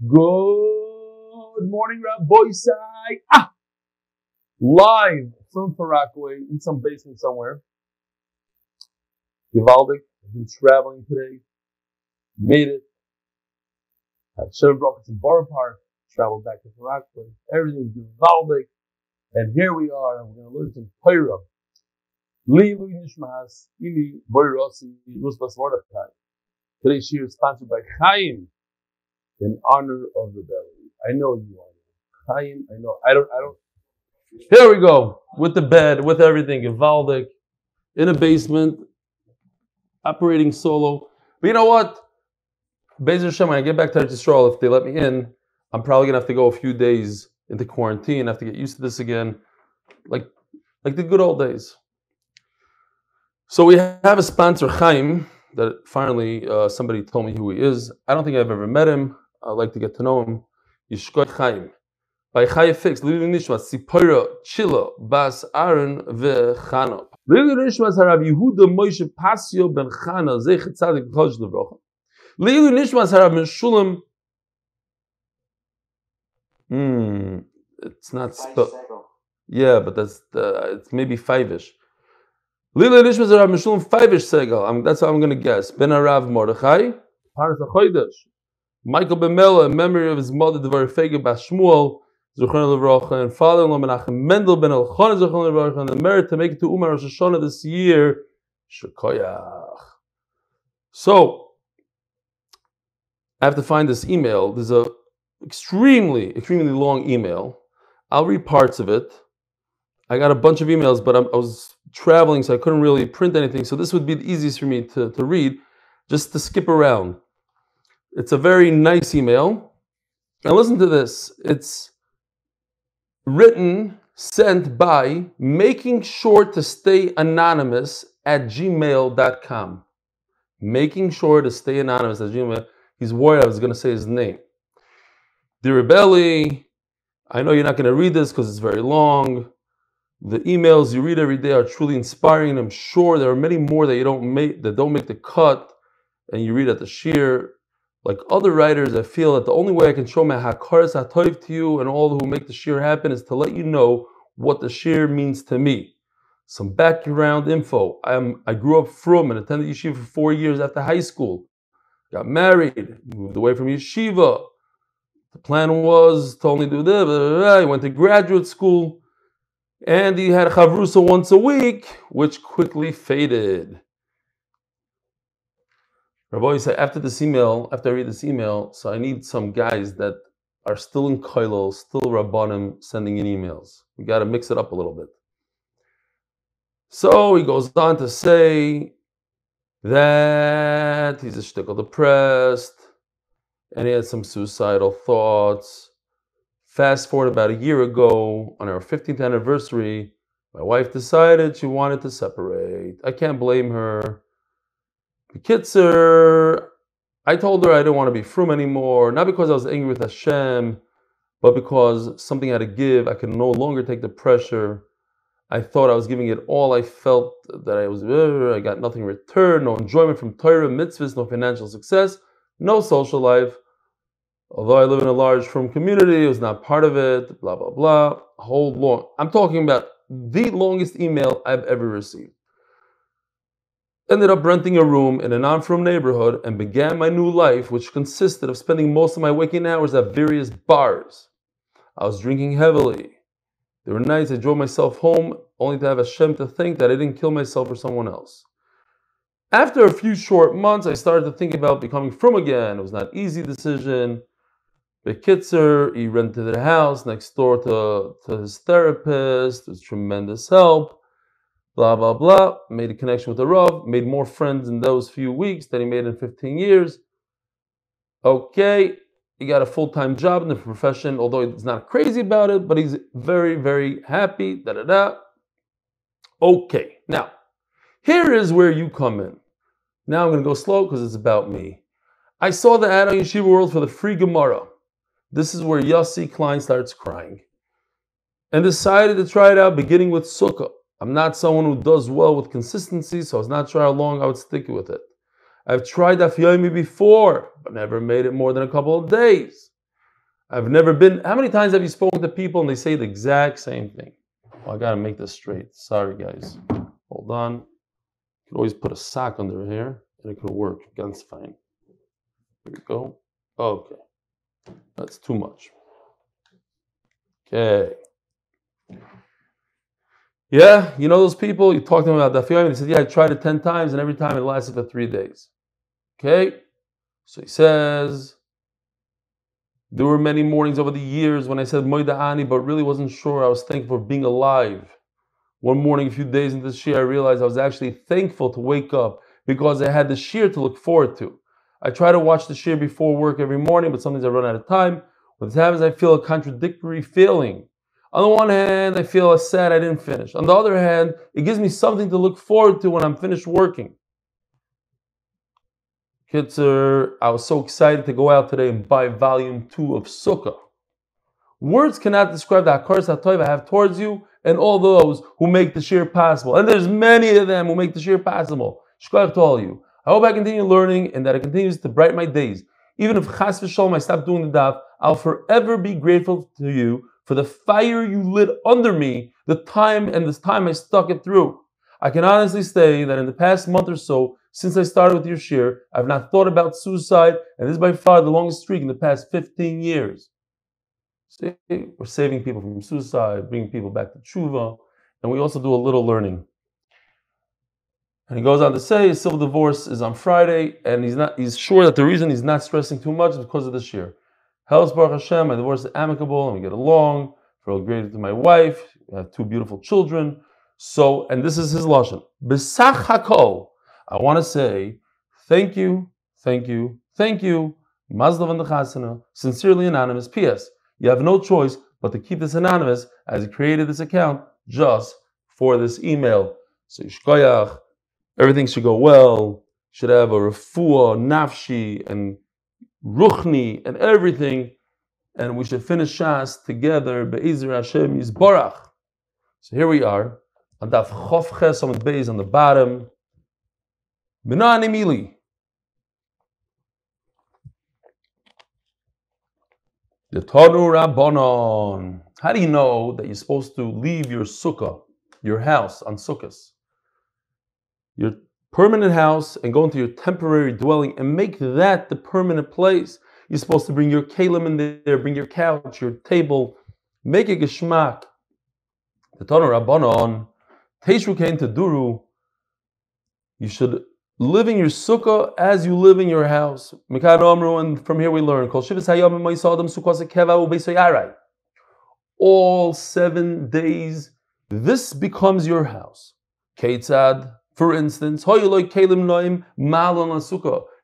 Good morning, Rabbosai. Ah! Live from Farakwe in some basement somewhere. Givaldic, I've been traveling today. Made it. Had seven brockets in Borough Park. Traveled back to Farakwe. Everything's Givaldic. And here we are, and we're going to learn some Torah. Lilu Nishmas, Ili Boyrossi, Rusbas Mordechai. Today's shiur is sponsored by Chaim in honor of Reb Eli. I know you are. Chaim, I know. I don't, I don't. Here we go. With the bed, with everything. Givaldic, in a basement, operating solo. But you know what? Bezer Hashem, when I get back to Eretz if they let me in, I'm probably gonna have to go a few days into quarantine. I have to get used to this again, like like the good old days. So we have a sponsor, Chaim, that finally uh, somebody told me who he is. I don't think I've ever met him. I'd like to get to know him. Yishkoy Chaim. By Chaim Fix, Lili Nishmas, Sipora, Chila, Bas Aaron, Vechano. Lili Nishmas Harav Yehuda Moshe Pasio ben Chana, Zechet Tzadik Chosh Levrocha. Lili Nishmas Harav Meshulam. Hmm, it's not spelled. Yeah, but that's the, it's maybe five-ish. Lila Nishmas Rav Meshulam five-ish segal. I'm, that's how I'm going to guess. Ben Arav Mordechai, Paras HaChodesh. Michael Benmeleh, in memory of his mother, Devar Faige Bas Shmuel, Zuchron Levrocha, and father-in-law Menachem Mendel Ben Elchon Zuchron Levrocha, and the merit to make it to Uman Rosh Hashanah this year, Shekoyach. So, I have to find this email. There's a extremely, extremely long email. I'll read parts of it. I got a bunch of emails, but I'm, i was traveling, so I couldn't really print anything. So this would be the easiest for me to, to read, just to skip around. It's a very nice email. Now listen to this. It's written, sent by making sure to stay anonymous at gmail.com. Making sure to stay anonymous at gmail. He's worried I was going to say his name. Dear Reb Eli, I know you're not going to read this because it's very long. The emails you read every day are truly inspiring. I'm sure there are many more that you don't make that don't make the cut, and you read at the shiur. Like other writers, I feel that the only way I can show my hakaras hatoiv to you and all who make the shir happen is to let you know what the shir means to me. Some background info. I'm, I grew up from and attended yeshiva for four years after high school. Got married, moved away from yeshiva, the plan was to only do this. Blah, blah, blah. He went to graduate school, and he had chavrusa once a week, which quickly faded. Rabbi said, after this email, after I read this email, so I need some guys that are still in Kollel, still Rabbanim, sending in emails. We got to mix it up a little bit. So he goes on to say that he's a shtickle depressed, and he had some suicidal thoughts. Fast forward about a year ago, on our 15th anniversary, my wife decided she wanted to separate. I can't blame her. Kitzer, I told her I didn't want to be frum anymore, not because I was angry with Hashem, but because something I had to give. I could no longer take the pressure. I thought I was giving it all. I felt that I was, I got nothing in return, no enjoyment from Torah, mitzvahs, no financial success no social life. Although I live in a large frum community, it was not part of it, blah, blah, blah. Hold long. I'm talking about the longest email I've ever received. Ended up renting a room in a non frum neighborhood and began my new life, which consisted of spending most of my waking hours at various bars. I was drinking heavily. There were nights I drove myself home only to have Hashem to think that I didn't kill myself or someone else. After a few short months, I started to think about becoming frum again. It was not an easy decision. Bekitzer, he rented a house next door to, to his therapist. It was tremendous help. Blah, blah, blah. Made a connection with the Rav. Made more friends in those few weeks than he made in 15 years. Okay, he got a full time job in the profession, although he's not crazy about it, but he's very, very happy. Da da da. Okay, now here is where you come in. Now I'm going to go slow because it's about me. I saw the ad on Yeshiva World for the free Gemara. This is where Yossi Klein starts crying. And decided to try it out beginning with Sukkah. I'm not someone who does well with consistency, so I was not sure how long I would stick with it. I've tried Daf Yomi before, but never made it more than a couple of days. I've never been. How many times have you spoken to people and they say the exact same thing? I gotta make this straight. Sorry, guys. Hold on. You can always put a sock under here and it could work. Ganz fine. There we go. Okay. That's too much. Okay. Yeah, you know those people, you talk to them about the and they said, Yeah, I tried it 10 times and every time it lasted for three days. Okay? So he says, There were many mornings over the years when I said Moida Ani, but really wasn't sure. I was thankful for being alive. One morning, a few days into the year, I realized I was actually thankful to wake up because I had the shiur to look forward to. I try to watch the shiur before work every morning, but sometimes I run out of time. When this happens, I feel a contradictory feeling. On the one hand, I feel sad I didn't finish. On the other hand, it gives me something to look forward to when I'm finished working. Kitzer, I was so excited to go out today and buy volume two of Sukkah. Words cannot describe the Hakaras HaTov I have towards you and all those who make the shiur possible. And there's many of them who make the shiur possible. Shkoyach to all of you. I hope I continue learning and that it continues to brighten my days. Even if chas v'sholom I stop doing the daf, I'll forever be grateful to you for the fire you lit under me, the time and this time I stuck it through. I can honestly say that in the past month or so, since I started with your shiur, I've not thought about suicide, and this is by far the longest streak in the past 15 years. See, we're saving people from suicide, bringing people back to tshuva, and we also do a little learning. And he goes on to say his civil divorce is on Friday, and he's not he's sure that the reason he's not stressing too much is because of this year. Hell's Baruch Hashem, my divorce is amicable and we get along. Feel great to my wife. We have two beautiful children. So, and this is his lashon. Besach hakol. I want to say thank you, thank you, thank you. Mazdav and the sincerely anonymous. P.S. You have no choice but to keep this anonymous as he created this account just for this email. So Yishkoyach, everything should go well. Should have a refuah, nafshi, and ruchni, and everything. And we should finish Shas together. Be'ezer Hashem Yisborach. So here we are on Daf Chof Ches on the base on the bottom. Minan Emili. The Tonu Rabbanon. How do you know that you're supposed to leave your sukkah, your house on sukkahs, your permanent house, and go into your temporary dwelling and make that the permanent place? You're supposed to bring your kalim in there, bring your couch, your table, make a geschmack. The Tonu Rabbanon, Teshru came to Duru. You should live in your sukkah as you live in your house. And from here we learn. All seven days, this becomes your house. Ketzad, for instance, you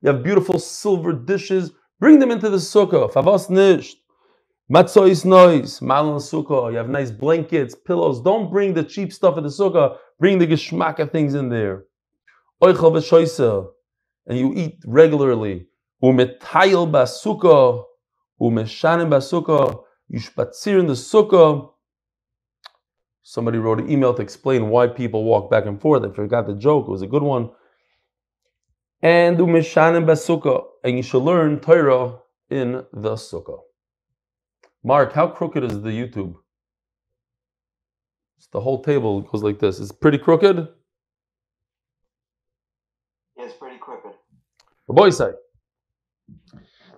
have beautiful silver dishes, bring them into the sukkah. You have nice blankets, pillows. Don't bring the cheap stuff in the sukkah. Bring the geschmacka things in there. And you eat regularly, umetayil basuka, you spatzir in the sukkah. Somebody wrote an email to explain why people walk back and forth. I forgot the joke; it was a good one. And umeshanim basuka, and you should learn Torah in the sukkah. Mark, how crooked is the YouTube? It's the whole table goes like this. It's pretty crooked. Yes, pretty crooked. The boy say,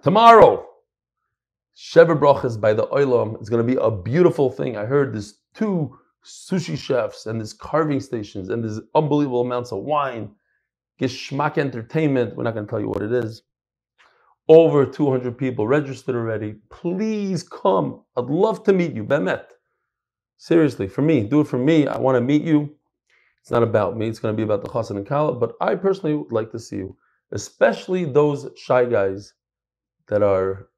tomorrow, Sheva Brachos by the Oilam is going to be a beautiful thing. I heard there's two sushi chefs and there's carving stations and there's unbelievable amounts of wine. Geschmack Entertainment, we're not going to tell you what it is. Over 200 people registered already. Please come. I'd love to meet you. Bemet. Seriously, for me, do it for me. I want to meet you. It's not about me. It's going to be about the Chassan and Kala, but I personally would like to see you especially those shy guys that are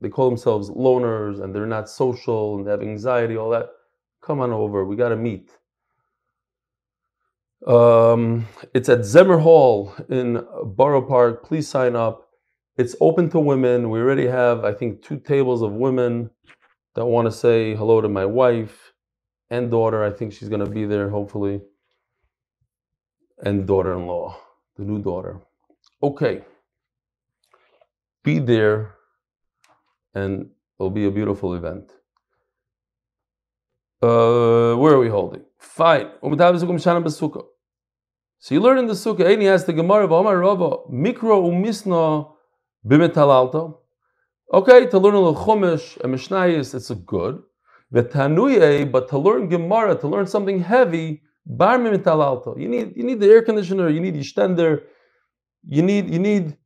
they call themselves loners and they're not social and they have anxiety, all that. Come on over, we got to meet. Um, it's at Zemmer Hall in Borough Park. Please sign up. It's open to women. We already have, I think, two tables of women that want to say hello to my wife and daughter. I think she's going to be there, hopefully, and daughter in law, the new daughter okay, be there and It'll be a beautiful event. Uh, where are we holding? Fine. So you learn in the sukkah, Eini has the Gemara, V'omar Rava, Mikro umisna b'metalalto. Okay, to learn a little Chumash and Mishnayis, it's a good. But to learn Gemara, to learn something heavy, bar metalalto. You need, you need the air conditioner, you need yishtender, you need, you need,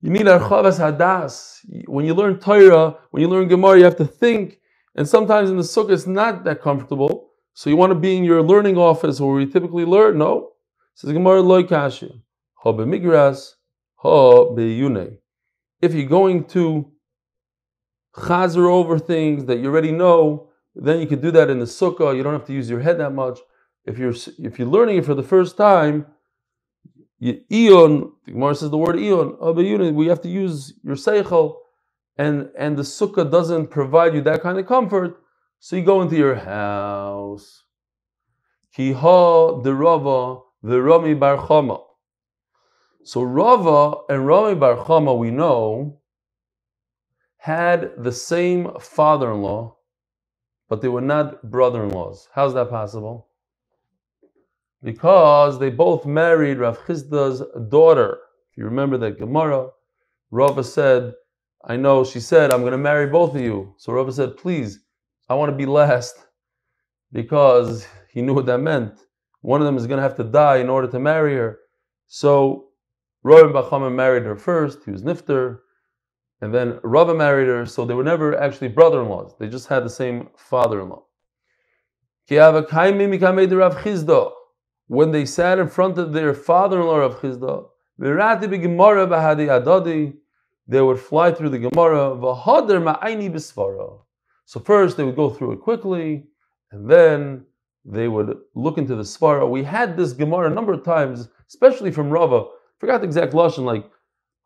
you need archavas hadas. When you learn Torah, when you learn Gemara, you have to think, and sometimes in the sukkah it's not that comfortable. So you want to be in your learning office where we typically learn. No, Says Gemara loy kashi. Ha b'migras, ha b'yune. If you're going to chazer over things that you already know, then you can do that in the sukkah. You don't have to use your head that much. If you're if you're learning it for the first time, iyun, the Gemara says the word iyun, we have to use your seichel, and and the sukkah doesn't provide you that kind of comfort, so you go into your house. Kiha the rava the Rami Bar Chama. So Rava and Rami Bar Chama, we know, had the same father-in-law, but they were not brother-in-laws. How's that possible? Because they both married Rav Chisda's daughter. If you remember that Gemara, Rava said, I know, she said, I'm going to marry both of you. So Rava said, please, I want to be last because he knew what that meant. One of them is going to have to die in order to marry her. So Rami Bar Chama married her first. He was Nifter. And then Rava married her. So they were never actually brother-in-laws. They just had the same father-in-law. When they sat in front of their father-in-law Rav Chisda, they would fly through the Gemara. So first they would go through it quickly, and then they would look into the Svara. We had this Gemara a number of times, especially from Rava. Forgot the exact lashon, like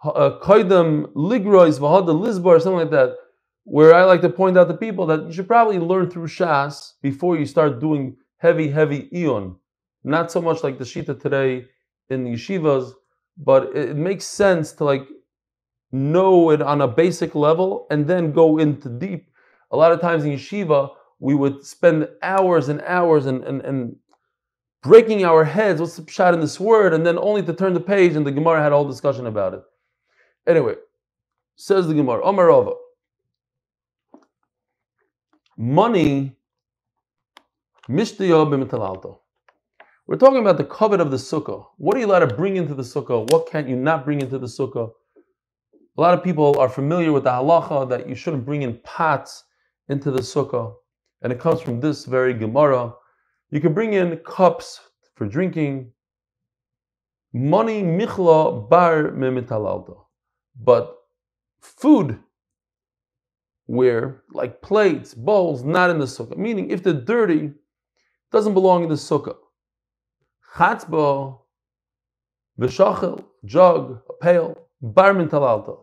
uh, Kaidam Ligrois Vahada Lizbar, something like that, where I like to point out to people that you should probably learn through Shas before you start doing heavy, heavy Iyun. Not so much like the Shita today in the yeshivas, but it makes sense to like know it on a basic level and then go into deep. A lot of times in yeshiva, we would spend hours and hours and, and, and breaking our heads, what's the shot in this word, and then only to turn the page and the Gemara had a whole discussion about it. Anyway, says the Gemara, Omarova. Money, mishtiyo We're talking about the covet of the sukkah. What are you allowed to bring into the sukkah? What can't you not bring into the sukkah? A lot of people are familiar with the halacha that you shouldn't bring in pots into the sukkah and it comes from this very Gemara. You can bring in cups for drinking, money michla bar memitalalta, but food where like plates, bowls, not in the sukkah. Meaning, if they're dirty, doesn't belong in the sukkah. Chatzba, v'shachel, jug, a pail, bar mentalalta.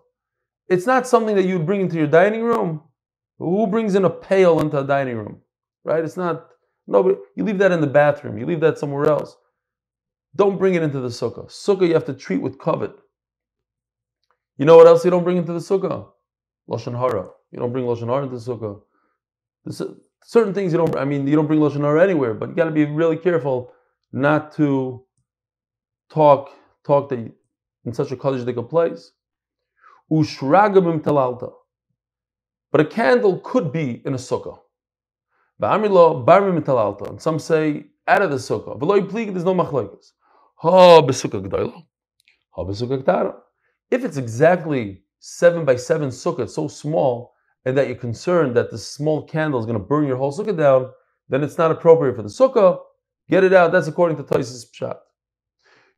It's not something that you bring into your dining room. Who brings in a pail into a dining room? Right? It's not nobody. You leave that in the bathroom. You leave that somewhere else. Don't bring it into the sukkah. Sukkah you have to treat with covet. You know what else you don't bring into the sukkah? Lashon hara. You don't bring lashon hara into the sukkah. There's certain things you don't. I mean, you don't bring lashon hara anywhere, but you got to be really careful not to talk talk that in such a kaddish place. Ushragabim talalta. But a candle could be in a sukkah. And some say out of the sukkah. There's no machlokes. If it's exactly seven by seven sukkah, it's so small, and that you're concerned that the small candle is going to burn your whole sukkah down, then it's not appropriate for the sukkah. Get it out. That's according to Taisis Pshat.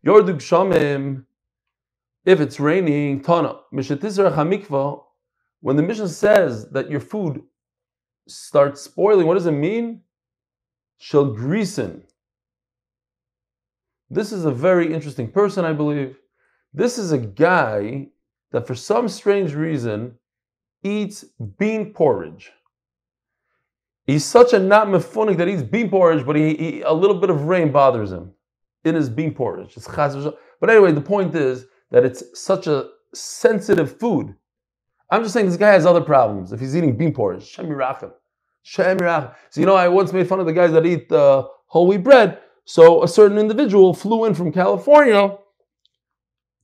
Yordug Shamim, if it's raining, Tana. Hamikva, when the Mishnah says that your food starts spoiling, what does it mean? Shall greasen. This is a very interesting person, I believe. This is a guy that, for some strange reason, eats bean porridge. He's such a not mephonic that eats bean porridge, but he, he, a little bit of rain bothers him in his bean porridge. But anyway, the point is that it's such a sensitive food I'm just saying this guy has other problems. If he's eating bean porridge, Shem Yirachem. So you know, I once made fun of the guys that eat uh, whole wheat bread. So a certain individual flew in from California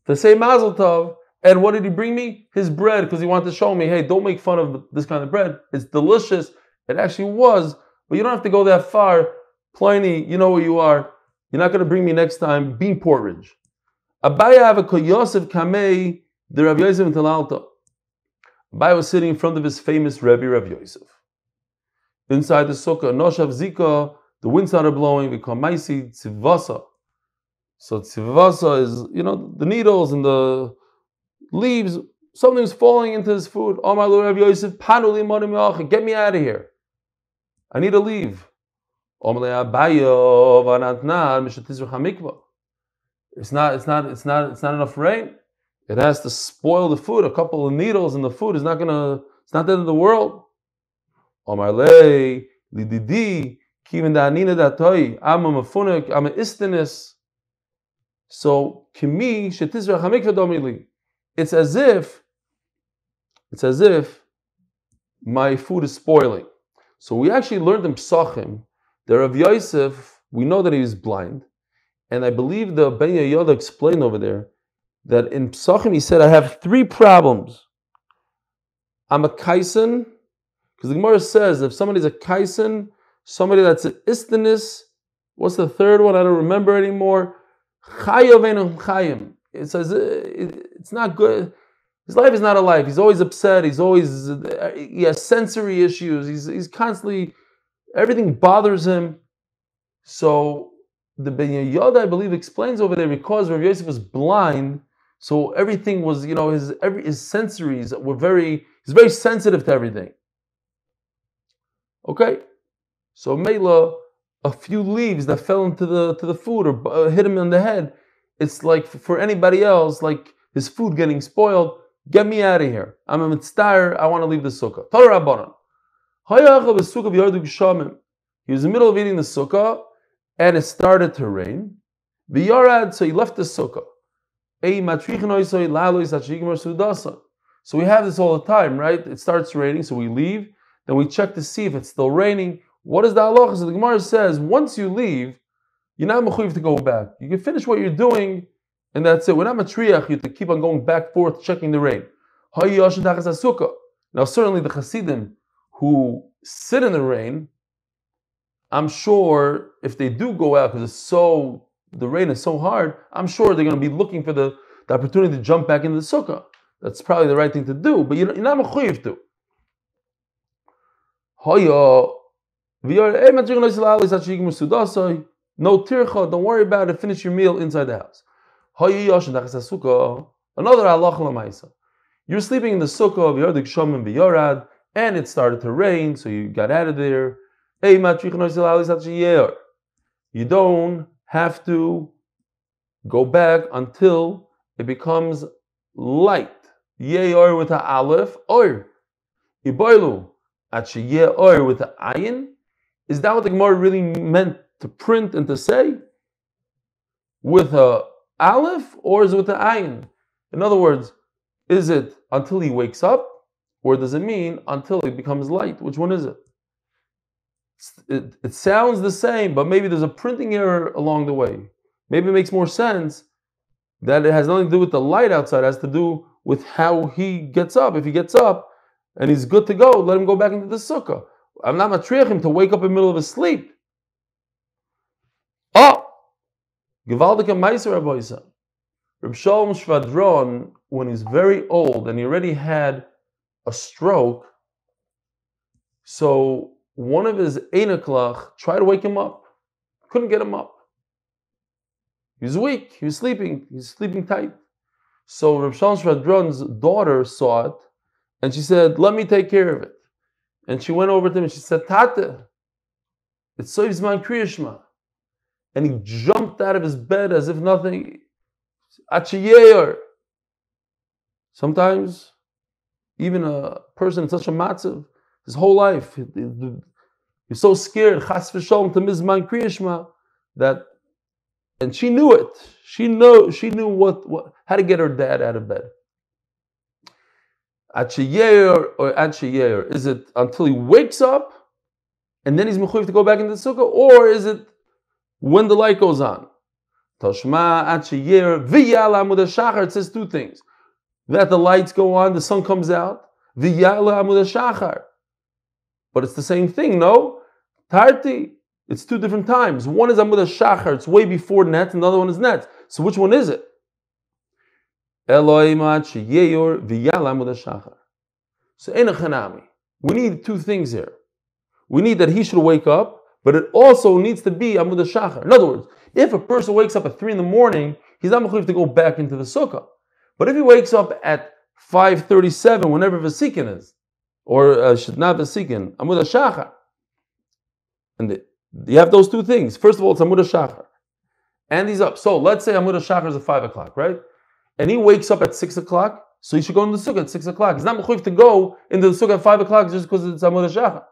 to say Mazel Tov, and what did he bring me? His bread, because he wanted to show me, hey, don't make fun of this kind of bread. It's delicious. It actually was, but you don't have to go that far. Pliny, you know where you are. You're not going to bring me next time bean porridge. Abaya a Yosef Kamei, the Rav Yosef in Talalta. Abaya was sitting in front of his famous Rebbe, Rav Yosef. Inside the sukkah, Noshav Zika, the wind started blowing, we call Maisi Tzivasa. So Tzivasa is, you know, the needles and the leaves, something's falling into his food. Oh my Lord Rav Yosef, Panuli get me out of here. I need to leave. It's not, it's not, it's not, it's not enough rain. It has to spoil the food. A couple of needles in the food is not gonna, it's not the end of the world. I'm a mafunik, I'm a istinis. So, kimi, shetizra domili. It's as if, it's as if my food is spoiling. So we actually learned in Psachim that Rav Yosef, we know that he was blind, and I believe the Ben Yoda explained over there that in Psachim he said, I have three problems. I'm a kaisen, because the Gemara says if somebody's a kaisen, somebody that's an istanis, what's the third one? I don't remember anymore. Chayim. It says uh, it's not good. His life is not a life. He's always upset. He's always he has sensory issues. He's he's constantly everything bothers him. So the Ben Yoda, I believe, explains over there because Rav Yosef was blind, so everything was, you know, his every his sensories were very, he's very sensitive to everything. Okay, so Mela, a few leaves that fell into the to the food or uh, hit him in the head, it's like for anybody else, like his food getting spoiled. Get me out of here. I'm a mitzvah. I want to leave the sukkah. Torah. He was in the middle of eating the sukkah and it started to rain. V'yorad, so he left the sukkah. So we have this all the time, right? It starts raining, so we leave, then we check to see if it's still raining. What is the halacha? So the Gemara says, once you leave, you're not mechuyev to go back. You can finish what you're doing, and that's it. We're not matriach you to keep on going back forth checking the rain. Now, certainly the Hasidim who sit in the rain, I'm sure if they do go out because it's so the rain is so hard, I'm sure they're going to be looking for the, the opportunity to jump back into the sukkah. That's probably the right thing to do, but you're, not mechuyev to. No tircha, don't worry about it, finish your meal inside the house. Another halacha You're sleeping in the sukkah of and it started to rain, so you got out of there. You don't have to go back until it becomes light. Yeor with a aleph, or iboilu at or with a ayin. Is that what the Gemara really meant to print and to say? With a aleph, or is it with a ayin? In other words, is it until he wakes up, or does it mean until it becomes light? Which one is it? It, it sounds the same, but maybe there's a printing error along the way. Maybe it makes more sense that it has nothing to do with the light outside, it has to do with how he gets up. If he gets up and he's good to go, let him go back into the sukkah. I'm not matriach him to wake up in the middle of his sleep. Oh! Gewaldige Meiser Rabbi Reb Shalom Shvadron, when he's very old and he already had a stroke, so one of his Einaklach tried to wake him up. Couldn't get him up. He was weak. He was sleeping. He was sleeping tight. So Rav Shalom daughter saw it, and she said, "Let me take care of it." And she went over to him and she said, "Tate, it saves my kriyishma." And he jumped out of his bed as if nothing. Sometimes, even a person in such a matzav, his whole life. He's so scared, chas v'sholem, to mizman kriyishma, that, and she knew it. She knew, she knew what, what, how to get her dad out of bed. Achayer or Achayer? Is it until he wakes up and then he's mechuyev to go back into the sukkah, or is it when the light goes on? Toshma Achayer v'yala amud shachar. It says two things: that the lights go on, the sun comes out. V'yala amud shachar. But it's the same thing, no? Tarti. It's two different times. One is amud shachar. It's way before net, and the other one is net. So which one is it? Elohim Achayer v'yala amud shachar. So enachanami. We need two things here. We need that he should wake up, but it also needs to be Amud Shachar. In other words, if a person wakes up at 3 in the morning, he's not mechuyev to go back into the sukkah. But if he wakes up at 5.37, whenever Vasikin is, or uh, should not Vasikin, Amud Shachar, and the, you have those two things. First of all, it's Amud Shachar. And he's up. So let's say Amud Shachar is at 5 o'clock, right? And he wakes up at 6 o'clock, so he should go in the sukkah at 6 o'clock. He's not mechuyev to go into the sukkah at 5 o'clock just because it's Amud Shachar.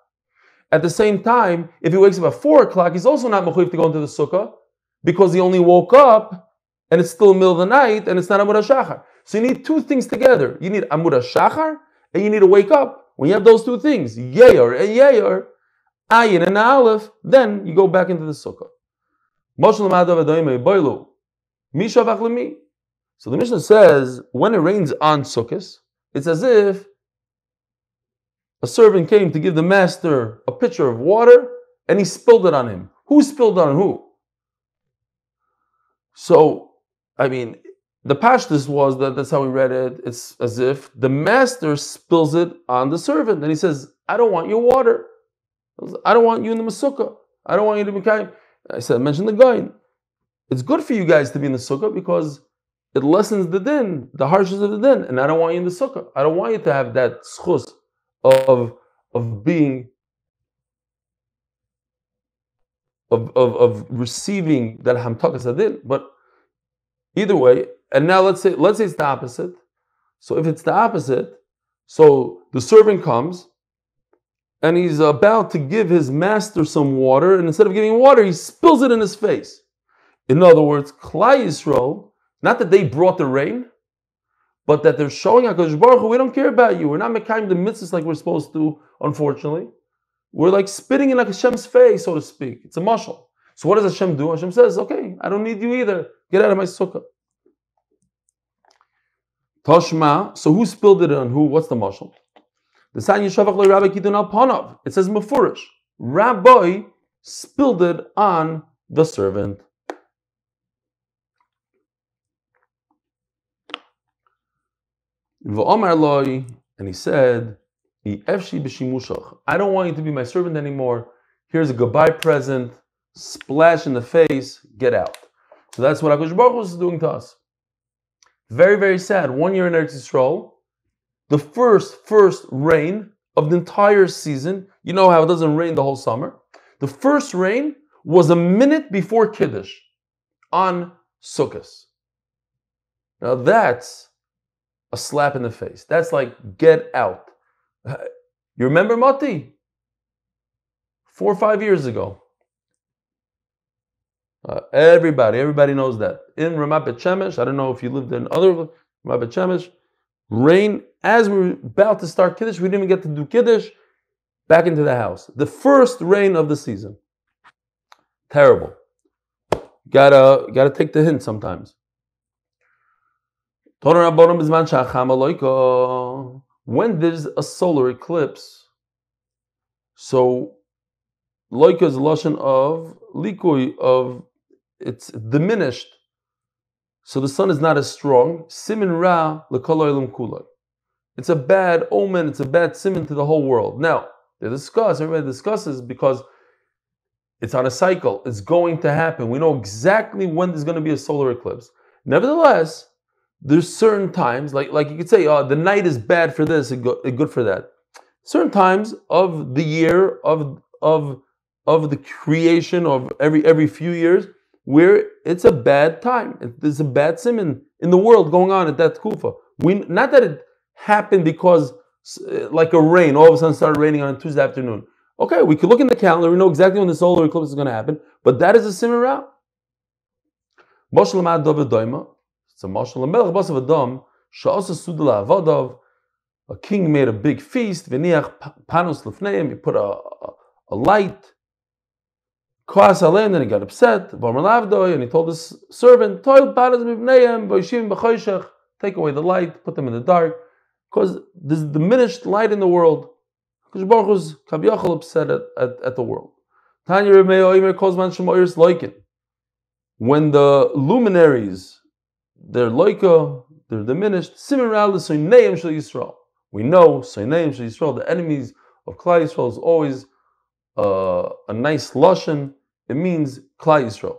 At the same time, if he wakes up at 4 o'clock, he's also not mechuyev to go into the sukkah because he only woke up and it's still middle of the night and it's not Amud Shachar. So you need two things together. You need Amud Shachar and you need to wake up. When you have those two things, Yair and Yair, Ayin and Aleph, then you go back into the sukkah. So the Mishnah says, when it rains on sukkahs, it's as if a servant came to give the master a pitcher of water and he spilled it on him. Who spilled on who? So, I mean, the pashtus was that that's how we read it. It's as if the master spills it on the servant and he says, I don't want your water. I don't want you in the masukah. I don't want you to be kind. I said, mention the guy. It's good for you guys to be in the sukkah because it lessens the din, the harshness of the din, and I don't want you in the sukkah. I don't want you to have that schus of of being of, of, of receiving that hamtakas adin. But either way, and now let's say let's say it's the opposite. So if it's the opposite, so the servant comes and he's uh, about to give his master some water, and instead of giving water, he spills it in his face. In other words, Klal Yisrael, not that they brought the rain, but that they're showing HaKadosh Baruch Hu, we don't care about you. We're not making the mitzvahs like we're supposed to, unfortunately. We're like spitting in Hashem's face, so to speak. It's a mashal. So what does Hashem do? Hashem says, okay, I don't need you either. Get out of my sukkah. Toshma, so who spilled it on who? What's the mashal? The San Yeshavach Rabbi Kidun al Panav. It says Mefurish. Rabbi spilled it on the servant. And he said, I don't want you to be my servant anymore. Here's a goodbye present. Splash in the face. Get out. So that's what Akush Baruch was doing to us. Very, very sad. One year in Eretz Yisrael, the first, first rain of the entire season. You know how it doesn't rain the whole summer. The first rain was a minute before Kiddush on Sukkot. Now that's a slap in the face. That's like, get out. You remember Mati? Four or five years ago. Uh, everybody, everybody knows that. In Ramat Bet Shemesh, I don't know if you lived in other Ramat Bet Shemesh, rain as we were about to start Kiddush, we didn't even get to do Kiddush, back into the house. The first rain of the season. Terrible. Gotta, gotta take the hint sometimes. When there's a solar eclipse, so loika is a lotion of likui of it's diminished, so the sun is not as strong. Simin ra. It's a bad omen. It's a bad simin to the whole world. Now they discuss. Everybody discusses because it's on a cycle. It's going to happen. We know exactly when there's going to be a solar eclipse. Nevertheless, there's certain times, like like you could say, oh, the night is bad for this and good for that. Certain times of the year of of of the creation of every every few years where it's a bad time. There's a bad simon in the world going on at that kufa. We not that it happened because uh, like a rain, all of a sudden started raining on a Tuesday afternoon. Okay, we could look in the calendar, we know exactly when the solar eclipse is going to happen, but that is a simon route. It's a mashal a king made a big feast, he put a, a, a light, Alem, then he got upset, and he told his servant, take away the light, put them in the dark, because there's diminished light in the world. Because Baruch was upset at, at, at the world. Tanya. When the luminaries, they're loika, they're diminished, Ral Soineim Shal Yisrael. We know Soineim Shal Yisrael, the enemies of Klal Yisrael is always uh, a nice lashon. It means Klal Yisrael.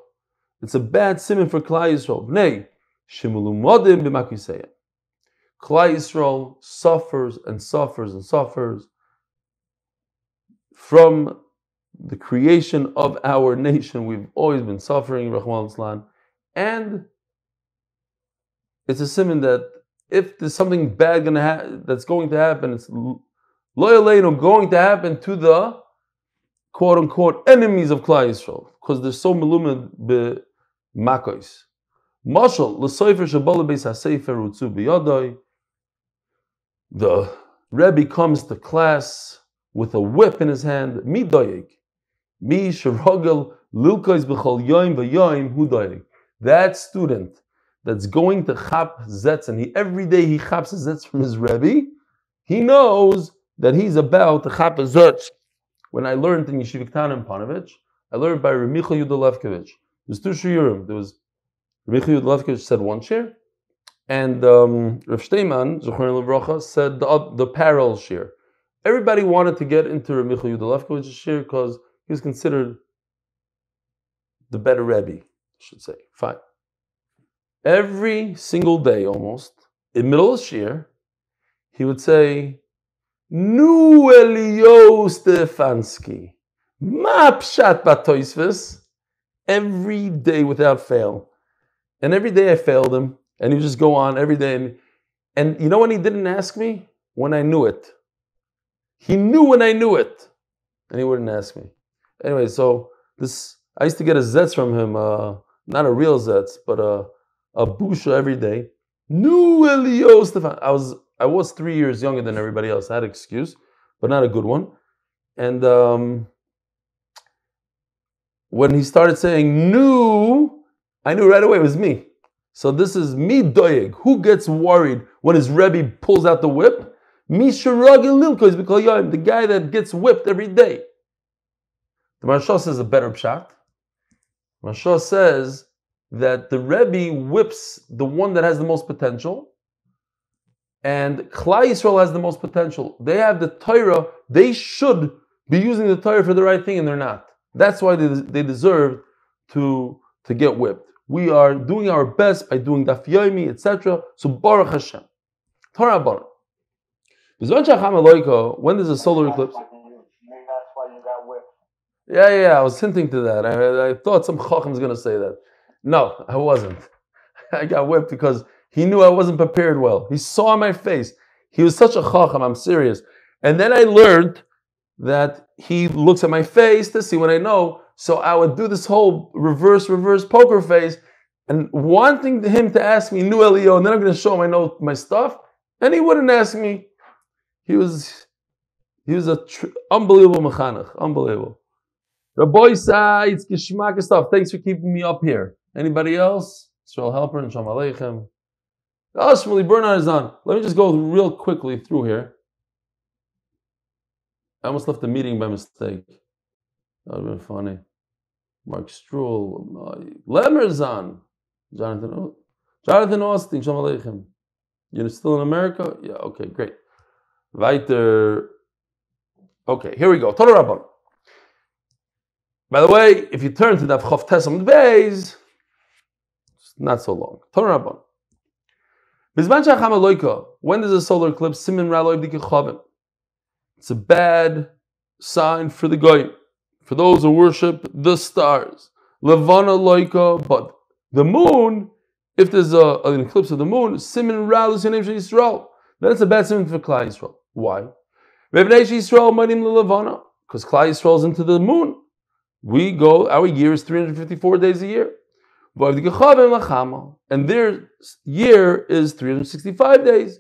It's a bad simon for Klal Yisrael. Nay, Shemulumodim b'makiseyim. Klal Yisrael suffers and suffers and suffers from the creation of our nation. We've always been suffering, Rachmana litzlan. And it's a simon that if there's something bad gonna ha- that's going to happen, it's loyal going to happen to the quote unquote enemies of Klal Yisrael because they're so melumed be makos. Mashal l'soifer shabala beis hasefer utzu biyadoi. The Rebbe comes to class with a whip in his hand. Mi doyeg. Mi sharogel lilkois b'chol yoim v'yoim hu doyeg. That student that's going to chap zetz, and he every day he chaps zetz from his Rebbe, he knows that he's about to chap zetz. When I learned in Yeshiva in Panovich, I learned by Remicha Yudalevkovich. There's two shiurim. There was Remicha Yudalevkovich said one shir, and um, Rav Steinman, Zochar Levracha, said the, the parallel shir. Everybody wanted to get into Remicha Yudalevkovich's shir because he was considered the better Rebbe, I should say. Fine. Every single day, almost, in middle of shir, he would say, Nu Elio Stefansky. Ma pshat batoisvis. Every day without fail. And every day I failed him. And he would just go on every day. And, and you know when he didn't ask me? When I knew it. He knew when I knew it. And he wouldn't ask me. Anyway, so this I used to get a Zetz from him, uh, not a real Zetz, but a, a Busha every day. Nu Elio Stefan. I was I was three years younger than everybody else. I had an excuse, but not a good one. And um, when he started saying "new," I knew right away it was me. So this is me doyeg. Who gets worried when his rebbe pulls out the whip? Me sharagil lilko is because I'm the guy that gets whipped every day. The Maharsha says a better pshat. Maharsha says that the rebbe whips the one that has the most potential, and Klal Yisrael has the most potential. They have the Torah. They should be using the Torah for the right thing, and they're not. That's why they, they deserve to, to get whipped. We are doing our best by doing daf yomi, etc. So Baruch Hashem. Torah Baruch. When there's a solar eclipse. Yeah, yeah, I was hinting to that. I, I thought some chacham was going to say that. No, I wasn't. I got whipped because he knew I wasn't prepared well. He saw my face. He was such a chacham, I'm serious. And then I learned that he looks at my face to see when I know. So I would do this whole reverse, reverse poker face and wanting him to ask me, new Elio, and then I'm going to show him I know my stuff. And he wouldn't ask me. He was, he was a tr- unbelievable mechanech, unbelievable. Rabbi it's geschmack stuff. Thanks for keeping me up here. Anybody else? Israel Helper and Shalom Aleichem. Ashmali Bernard is on. Let me just go real quickly through here. I almost left the meeting by mistake. That would have been funny. Mark Struhl, Lemmer's on. Jonathan, Jonathan Austin, Shalom Aleichem. You're still in America? Yeah, okay, great. Weiter. Okay, here we go. Torah By the way, if you turn to the Chof Tesam Beis, it's not so long. Torah Rabban. When does a solar eclipse, it's a bad sign for the guy, for those who worship the stars. Levana loika, but the moon, if there's a, an eclipse of the moon, simin ralus Yisrael, then it's a bad sign for Klal Yisrael. Why? Yisrael manim levana, because Klal Yisrael is into the moon. We go, our year is 354 days a year. And their year is 365 days.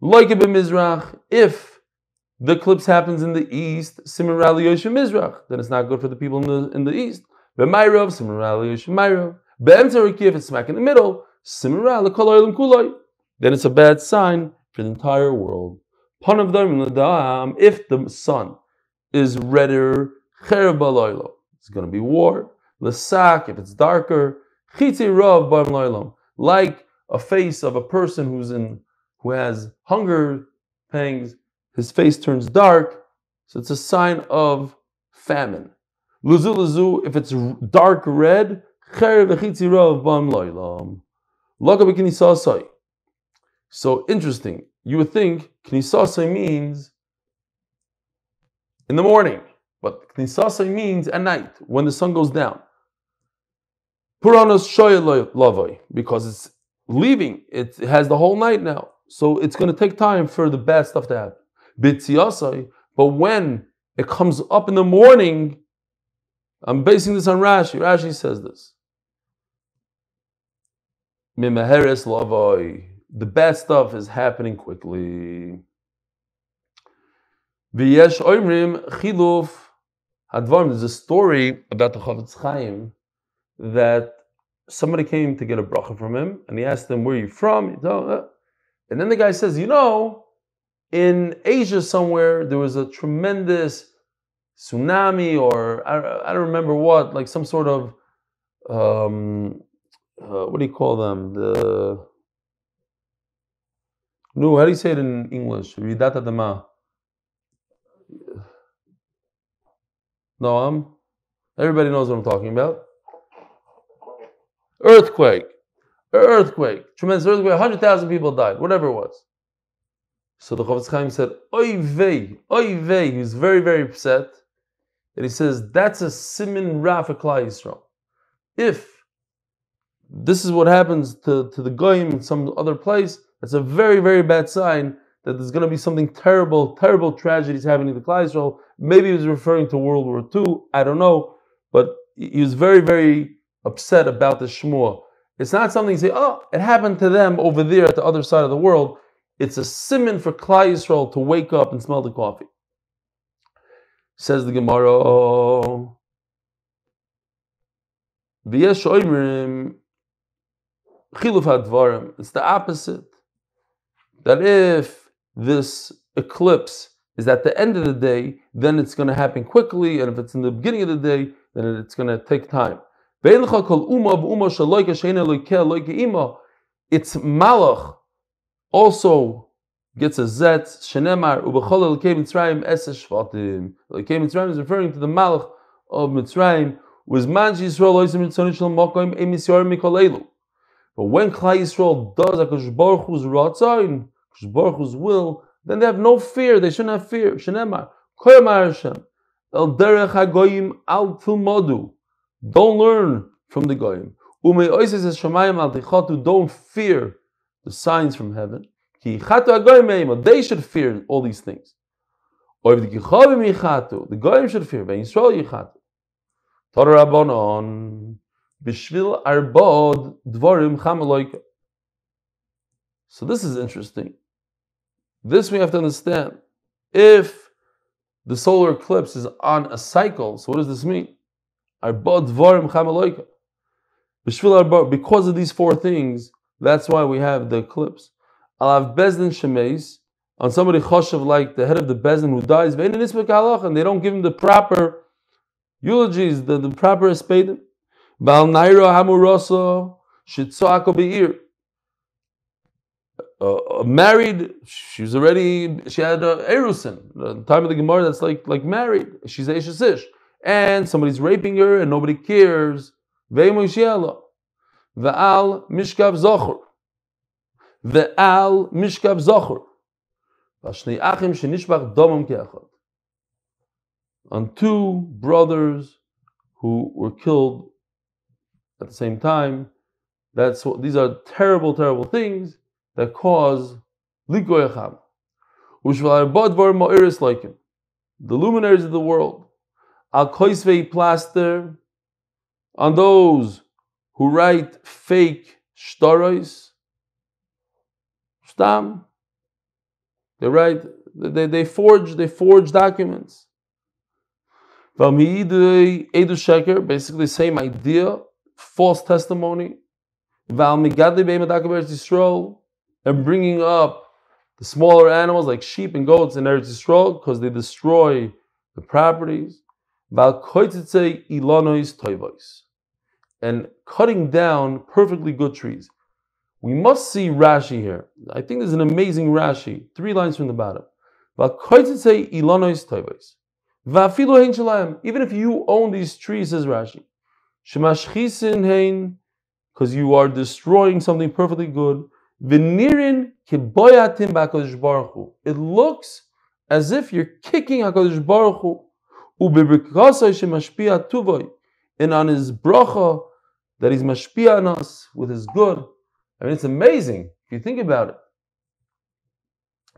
Like a Mizrach, if the eclipse happens in the east, Simon Rali Mizrach, then it's not good for the people in the in the east. B'mayrov, Simon Rali Mayrov. Be'emtzariki, if it's smack in the middle, Simon Rali Kulay. Then it's a bad sign for the entire world. If the sun is redder, it's going to be war. Lesak, if it's darker, like a face of a person who's in who has hunger pangs, his face turns dark, so it's a sign of famine. Luzu, if it's dark red, so interesting. You would think knisasai means in the morning, but knisasai means at night when the sun goes down. Puranos lavoi because it's leaving. It has the whole night now, so it's going to take time for the bad stuff to happen. But when it comes up in the morning, I'm basing this on Rashi. Rashi says this. Mimaheres lavoi. The bad stuff is happening quickly. V'yesh oimrim chiluf hadvarim. There's a story about the Chofetz Chaim that somebody came to get a bracha from him, and he asked him, "Where are you from?" Uh, and then the guy says, "You know, in Asia somewhere there was a tremendous tsunami, or I, I don't remember what, like some sort of um, uh, what do you call them? The no, how do you say it in English? Ridata dama. No, I'm. Everybody knows what I'm talking about. Earthquake. Earthquake. Tremendous earthquake. 100,000 people died. Whatever it was. So the Chofetz Chaim said, Oy vey, oy vey. He was very, very upset. And he says, that's a simin ra for Yisrael. If this is what happens to, to the goyim in some other place, that's a very, very bad sign that there's going to be something terrible, terrible tragedies happening to Klal Yisrael. Maybe he was referring to World War II. I don't know. But he was very, very upset about the Shmuah. It's not something you say, oh, it happened to them over there at the other side of the world. It's a simon for Klal Yisrael to wake up and smell the coffee. Says the Gemara. It's the opposite. That if this eclipse is at the end of the day, then it's going to happen quickly, and if it's in the beginning of the day, then it's going to take time. It's malach also gets a zet shenemar ubechol elkei mitzrayim eses shvatim. Elkei mitzrayim is referring to the malach of Mitzrayim. Was man Yisrael loisim mitzoni shel mokoim emis yorim mikol But when Klal Yisrael does a Baruch Hu's ratzain, Baruch Hu's will, then they have no fear. They shouldn't have fear. Shenemar koyamar Hashem el derech hagoyim al tilmodu. Don't learn from the goyim. Don't fear the signs from heaven. They should fear all these things. Or if The the goyim should fear. So this is interesting. This we have to understand. If the solar eclipse is on a cycle, so what does this mean? Because of these four things, that's why we have the eclipse. I'll have Bezdin on somebody choshev like the head of the Bezdin who dies, and they don't give him the proper eulogies, the, the proper espedim. Bal Naira Hamurasa Shitzoako Be'ir. Married, she was already, she had a Erusin. The time of the Gemara, that's like like married. She's a Ishasish and somebody's raping her and nobody cares. Ve'al mishkav zochur. Ve'al mishkav zochur. Vashnei achim shenishbach domam keachad. On two brothers who were killed at the same time. That's what, these are terrible, terrible things that cause likoyacham. The luminaries of the world al koisvei plaster on those who write fake stories. Stam. They write, they, they forge, they forge documents. Edu basically same idea, false testimony. And bringing up the smaller animals like sheep and goats in Eretz Yisrael because they destroy the properties. And cutting down perfectly good trees. We must see Rashi here. I think there's an amazing Rashi, three lines from the bottom. Even if you own these trees, says Rashi, because you are destroying something perfectly good. It looks as if you're kicking HaKadosh Baruch Hu. And on his bracha that he's mashpia on us with his good. I mean, it's amazing if you think about it.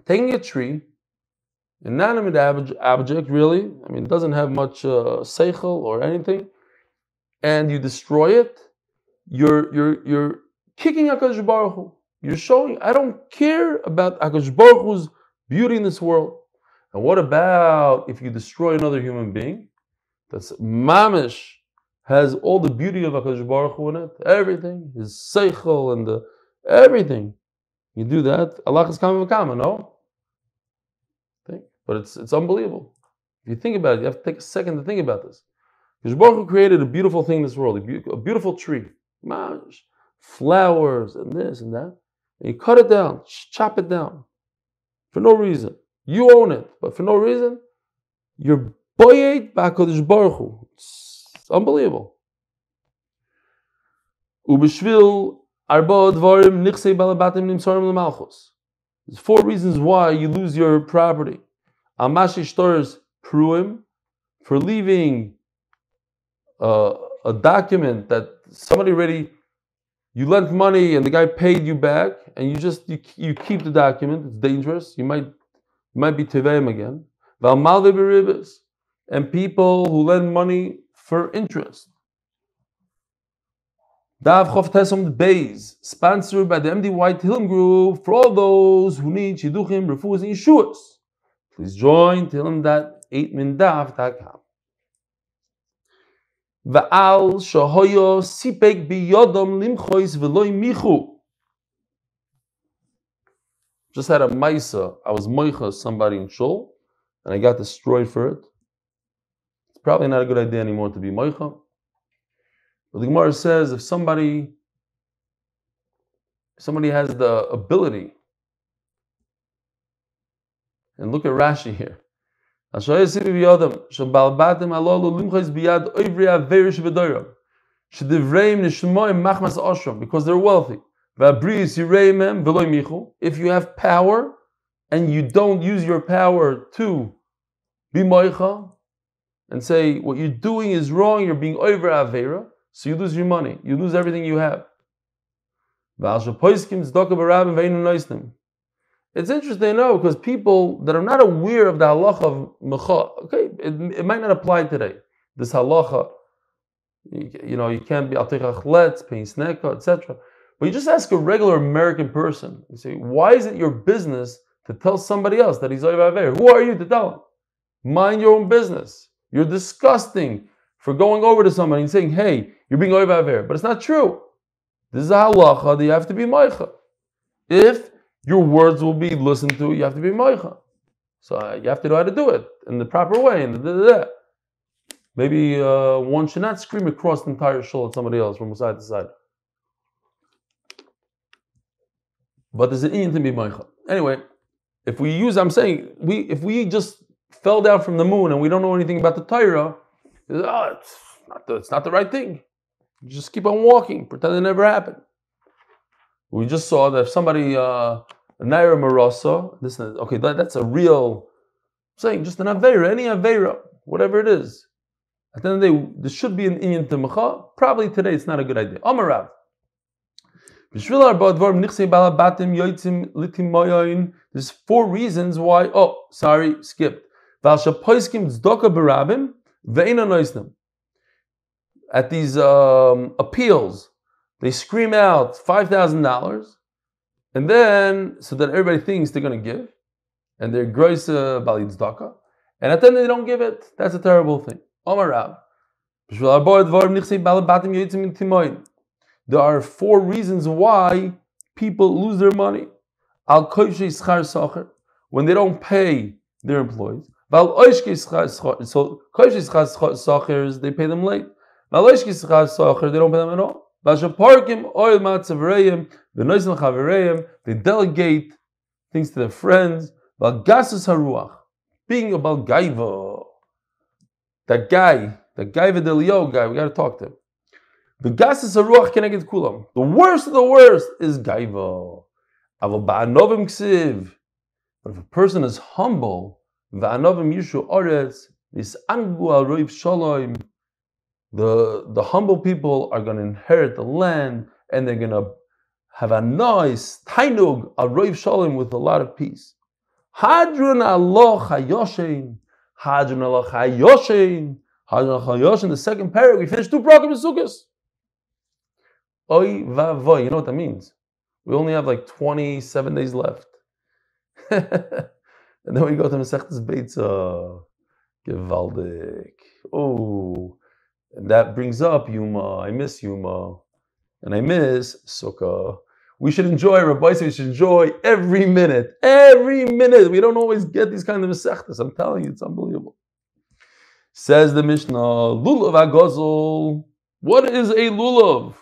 Taking a tree, inanimate object, really, I mean, it doesn't have much uh, seichel or anything, and you destroy it, you're, you're, you're kicking HaKadosh Baruch Hu. You're showing, I don't care about HaKadosh Baruch Hu's beauty in this world. And what about if you destroy another human being? That's mamish has all the beauty of HaKadosh Baruch Hu in it, everything, his seichel and the everything. You do that, Allah is coming kama, no? But it's it's unbelievable. If you think about it, you have to take a second to think about this. Because Baruch Hu created a beautiful thing in this world, a beautiful tree, mamish, flowers and this and that. And you cut it down, chop it down for no reason. You own it, but for no reason, you're boyed by Kodesh Baruch Hu. It's unbelievable. Ubishvil arba dvarim nichsei balabatim nimsarim lemalchus. There's four reasons why you lose your property. Amashi stores pruim for leaving uh, a document that somebody already you lent money and the guy paid you back, and you just you, you keep the document. It's dangerous. You might you might be teveim again. And people who lend money for interest. Dav Chof Tesam Beis, sponsored by the MDY Tehillim Group for all those who need Shidduchim, Refus, and Yeshuas. Please join Tehillim.8mindaf.com. Va'al shahoyo sipek biyodom limchois veloy michu. Just had a maisa. I was moicha somebody in shul, and I got destroyed for it. It's probably not a good idea anymore to be moicha. But the Gemara says if somebody somebody has the ability, and look at Rashi here. Because they're wealthy. If you have power and you don't use your power to be moicha and say what you're doing is wrong, you're being over avera, so you lose your money, you lose everything you have. It's interesting to know because people that are not aware of the halacha of mecha, okay, it, it might not apply today. This halacha, you, you know, you can't be altechachletz, paying sneka, etc. But you just ask a regular American person, you say, why is it your business to tell somebody else that he's Oiv Who are you to tell him? Mind your own business. You're disgusting for going over to somebody and saying, hey, you're being Oiv But it's not true. This is a halacha that you have to be Maicha. If your words will be listened to. You have to be moicha. So uh, you have to know how to do it in the proper way. And da, da, da. maybe uh, one should not scream across the entire shul at somebody else from side to side. But there's an inyan to be moicha. Anyway, if we use, I'm saying, we if we just fell down from the moon and we don't know anything about the Torah, oh, it's not the, it's not the right thing. You just keep on walking, pretend it never happened. We just saw that if somebody uh, naira marasa, okay, that, that's a real saying just an avera, any avera, whatever it is. At the end of the day, there should be an inyan temacha. Probably today it's not a good idea. Amarav. There's four reasons why. Oh, sorry, skipped. At these um, appeals, they scream out $5,000, and then, so that everybody thinks they're going to give. and they're groise balid zdaka, and at the end they don't give it. That's a terrible thing. Omar Rab. There are four reasons why people lose their money. Al when they don't pay their employees. So they pay them late. They don't pay them at all. They delegate things to their friends. Being about gaiva. That guy, the gaiva del guy, we got to talk to him. The gases haruach keneged kulam. The worst of the worst is gaiva. Aval ba'anovim ksiv. But if a person is humble, va'anovim yishu oretz, angu al roiv shalom, the, the humble people are going to inherit the land and they're going to have a nice tainug, a roiv shalom with a lot of peace. Hadrun Allah chayoshin, hadrun Allah chayoshin, hadrun Allah chayoshin. The second paragraph, we finished two programs in Sukkot. Oy vavoy, you know what that means? We only have like 27 days left. and then we go to Masechtas Beitza. Gewaldig. Oh, and that brings up Yuma. I miss Yuma. And I miss Sukkah. We should enjoy Rabbi we should enjoy every minute. Every minute. We don't always get these kind of Masechtas. I'm telling you, it's unbelievable. Says the Mishnah, Lulav Agozol. What is a Lulav?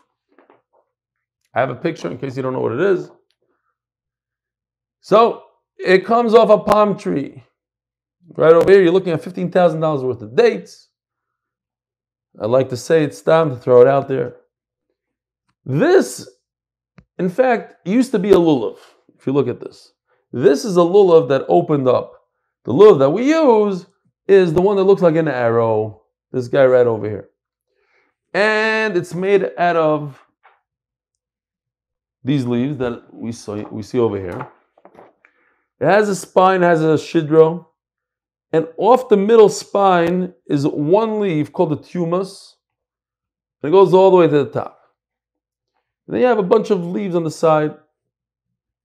I have a picture in case you don't know what it is. So it comes off a palm tree. Right over here, you're looking at $15,000 worth of dates. I'd like to say it's time to throw it out there. This, in fact, used to be a lulav. If you look at this, this is a lulav that opened up. The lulav that we use is the one that looks like an arrow. This guy right over here. And it's made out of these leaves that we see, we see over here. It has a spine, has a shidro, and off the middle spine is one leaf called the tumus, and it goes all the way to the top. And then you have a bunch of leaves on the side.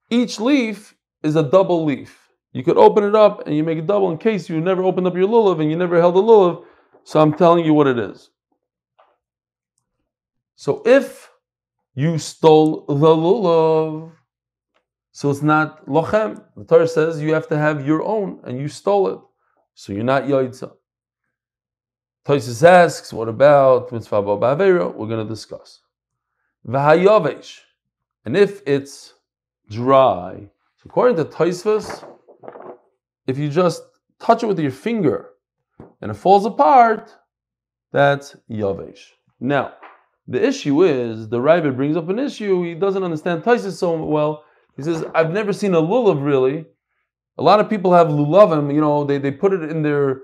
Each leaf is a double leaf. You could open it up and you make it double in case you never opened up your lulav and you never held a lulav. So I'm telling you what it is. So if you stole the lulav. So it's not lochem. The Torah says you have to have your own, and you stole it. So you're not yoitza. Tosfos asks, what about mitzvah ba'avera? We're going to discuss. V'hayavesh. And if it's dry, so according to Tosfos, if you just touch it with your finger and it falls apart, that's yavesh. Now, the issue is the Raavad brings up an issue. He doesn't understand Tosfos so well. He says, "I've never seen a lulav really. A lot of people have lulavim. You know, they, they put it in their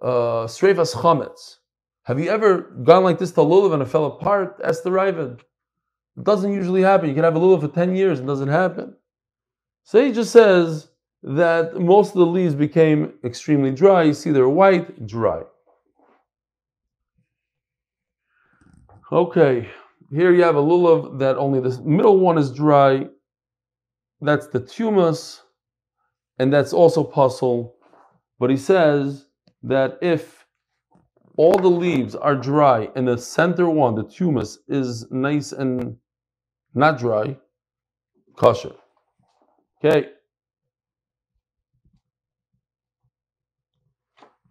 uh, streifas chametz. Have you ever gone like this to lulav and it fell apart? Ask the Raavad. It doesn't usually happen. You can have a lulav for ten years and it doesn't happen. So he just says that most of the leaves became extremely dry. You see, they're white, dry. Okay, here you have a lulav that only the middle one is dry. That's the tumas, and that's also puzzle. But he says that if all the leaves are dry and the center one, the tumas, is nice and not dry, kosher. Okay.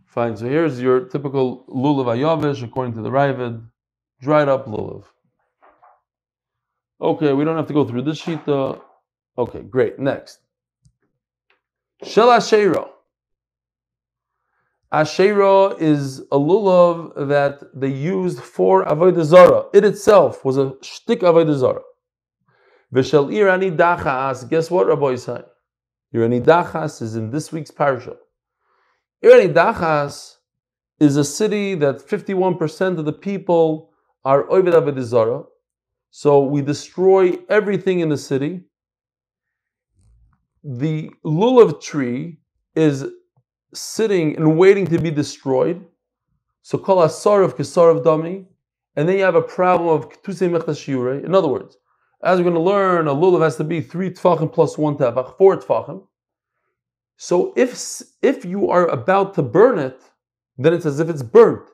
Fine. So here's your typical lulav ayavish according to the Raavad dried up lulav. Okay, we don't have to go through this sheet. Okay, great. Next. Shel Ashero. Ashera is a lulav that they used for Avodah Zarah. It itself was a shtik Avodah Zarah. V'shel irani dachas. Guess what, Rabbosai? Irani dachas is in this week's parasha. Irani dachas is a city that 51% of the people are Ovid Avedizara. So we destroy everything in the city. The lulav tree is sitting and waiting to be destroyed. So call asar of kisar of dami. And then you have a problem of tusei mechtashiure. In other words, as we're going to learn, a lulav has to be three tfachim plus one tefach, four tfachim. So if if you are about to burn it, then it's as if it's burnt.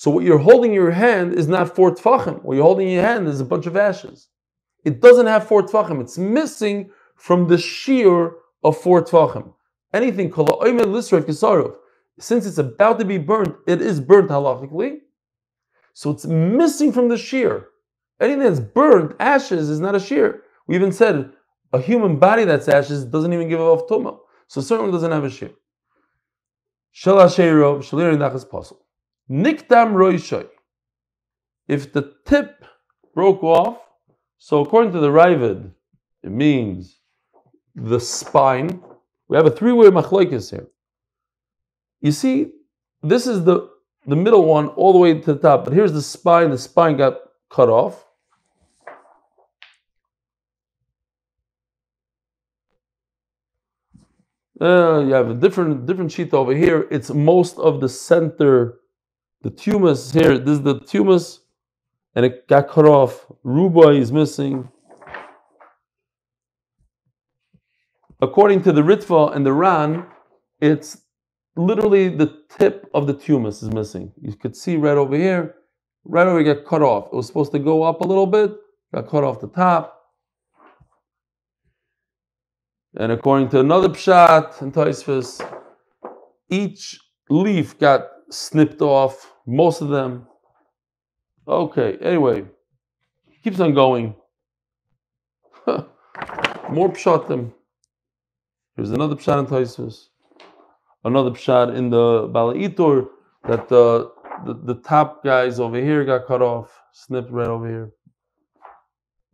So what you're holding in your hand is not four tfachim. What you're holding in your hand is a bunch of ashes. It doesn't have four tfachim. It's missing from the shear of four tfachim. Anything since it's about to be burnt, it is burnt halachically. So it's missing from the shear. Anything that's burnt, ashes, is not a shear. We even said a human body that's ashes doesn't even give off tumah. So certainly doesn't have a shear. Nikdam roishoy. If the tip broke off, so according to the Raavad, it means the spine. We have a three-way machlokes here. You see, this is the, the middle one all the way to the top, but here's the spine. The spine got cut off. Uh, you have a different different sheet over here. It's most of the center, the tumus here. This is the tumus, and it got cut off. Ruba is missing. According to the Ritva and the Ran, it's literally the tip of the tumus is missing. You could see right over here, right over here got cut off. It was supposed to go up a little bit, got cut off the top. And according to another pshat and Tosfos, each leaf got snipped off, most of them. Okay, anyway, keeps on going. More pshatim. Here's another pshat in Tosfos another pshat in the Baal Haitur that the, the, the top guys over here got cut off, snipped right over here.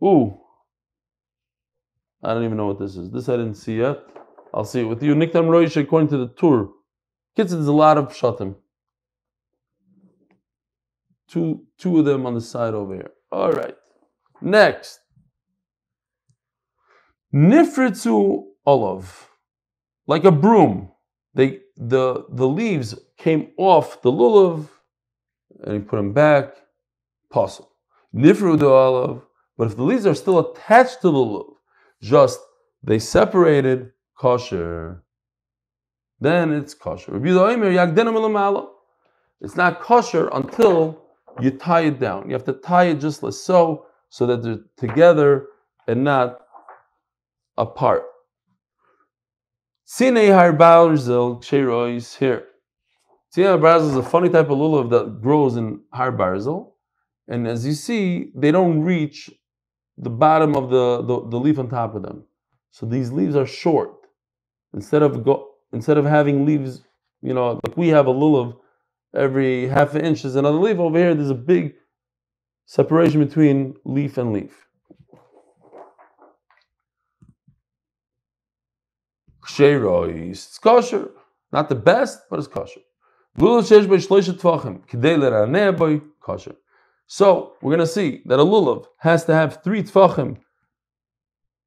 Ooh. I don't even know what this is. This I didn't see yet. I'll see it with you. Niktam Roish, according to the Tur. Kids, there's a lot of pshatim. Two, two of them on the side over here. All right. Next. Nifritzu olive. Like a broom they the the leaves came off the lulav and he put them back. Possible. Nifru the olive, but if the leaves are still attached to the lulav, just they separated kosher, then it's kosher. It's not kosher until you tie it down. You have to tie it just like so, so that they're together and not apart. Sinei har barzel ksherois here. Sinei har barzel is a funny type of lulav that grows in har barzel, and as you see, they don't reach the bottom of the, the, the leaf on top of them. So these leaves are short. Instead of go, instead of having leaves, you know, like we have a lulav every half an inch, there's another leaf over here. There's a big separation between leaf and leaf. It's kosher. Not the best, but it's kosher. kosher. So we're going to see that a lulav has to have three tfachim.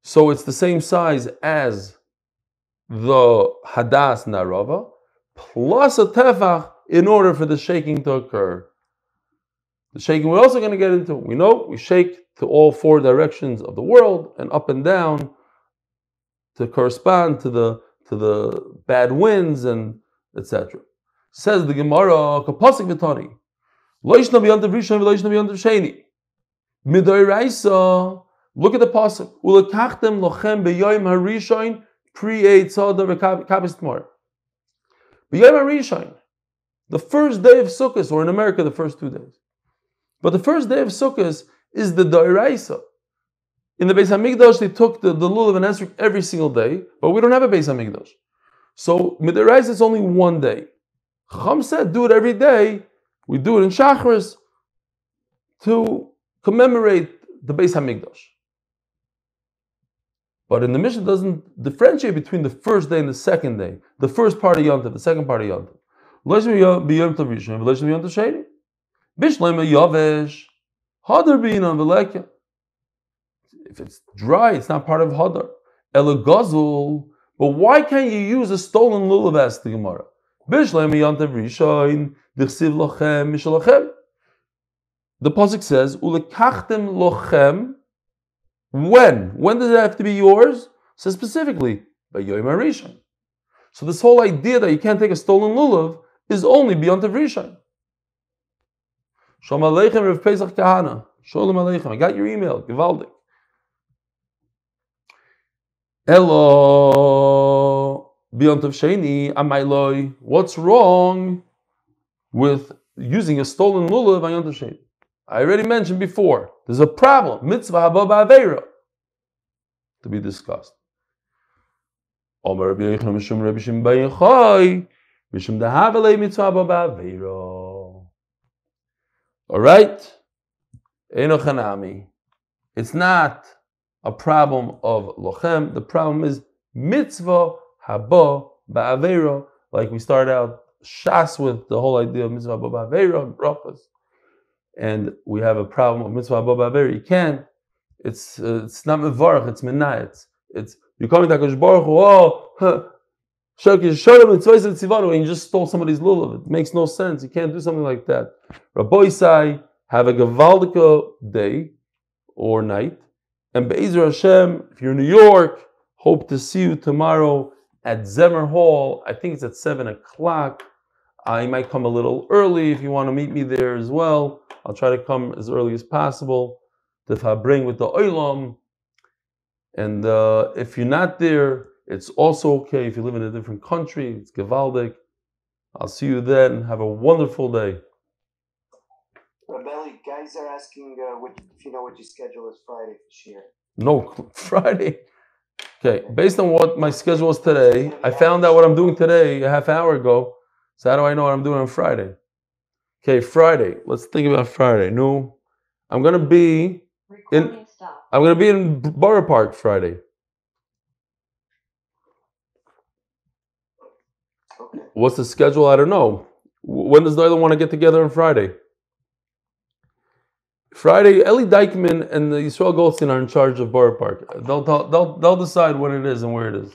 So it's the same size as the hadas narava, plus a tefach in order for the shaking to occur. The shaking we're also going to get into. We know we shake to all four directions of the world and up and down to correspond to the to the bad winds and etc. Says the Gemara, Kapasik Vitani. Look at the pasuk. Ulakachtem lochem beyoyim harishon pre eitzada rekabis tmar. Beyoyim harishon, the first day of Sukkot, or in America, the first two days. But the first day of Sukkot is the Doiraisa. In the Beis Hamikdash, they took the, the lulav and esrog every single day, but we don't have a Beis Hamikdash. So midarais is only one day. Chum said, do it every day. We do it in Shachris to commemorate the Beis Hamikdash. But in the Mishnah doesn't differentiate between the first day and the second day. The first part of Yontav, the second part of Yom Bishlema If it's dry, it's not part of Hadar. Elagazul. But why can't you use a stolen lulav? Asked the Gemara. The pasuk says, "Ulekachtem lochem." When? When does it have to be yours? It says specifically by Yom Rishon. So this whole idea that you can't take a stolen lulav is only beyond the Rishon. Shalom Aleichem Rav Pesach Kahana. Shalom Aleichem. I got your email. Givaldik. Hello. Beyond of Sheni. Amayloi. What's wrong with using a stolen lulav on Yom Sheni? I already mentioned before. There's a problem. Mitzvah haba ba'aveira. To be discussed. Omer Rabbi Yochanan Mishum Rabbi Shimon ben Yochai. Mishum dahavelei mitzvah haba ba'aveira. All right? It's not a problem of lochem. The problem is mitzvah haba ba'avero. Like we start out shas with the whole idea of mitzvah haba ba'avero and brachas. And we have a problem of mitzvah haba ba'avero. You can't. It's uh, it's not mevarach. It's menayet. It's, it's you're coming to Hakadosh Baruch Hu. Oh, huh. And you just stole somebody's lulav. It makes no sense. You can't do something like that. Rabbosai, have a Gavaldika day or night. And Be'ezer Hashem, if you're in New York, hope to see you tomorrow at Zemer Hall. I think it's at 7 o'clock. I might come a little early if you want to meet me there as well. I'll try to come as early as possible to bring with the Oilam. And uh, if you're not there, it's also okay if you live in a different country. It's Gavaldik. I'll see you then. Have a wonderful day. Reb Eli, guys are asking uh, what, if you know what your schedule is Friday this year. No, Friday. Okay, based on what my schedule was today, I found out what I'm doing today a half hour ago. So how do I know what I'm doing on Friday? Okay, Friday. Let's think about Friday. No, I'm gonna be in. I'm gonna be in Borough Park Friday. What's the schedule? I don't know. When does the other want to get together on Friday? Friday, Eli Dykman and the Yisrael Goldstein are in charge of Borough Park. They'll, they'll, they'll decide when it is and where it is.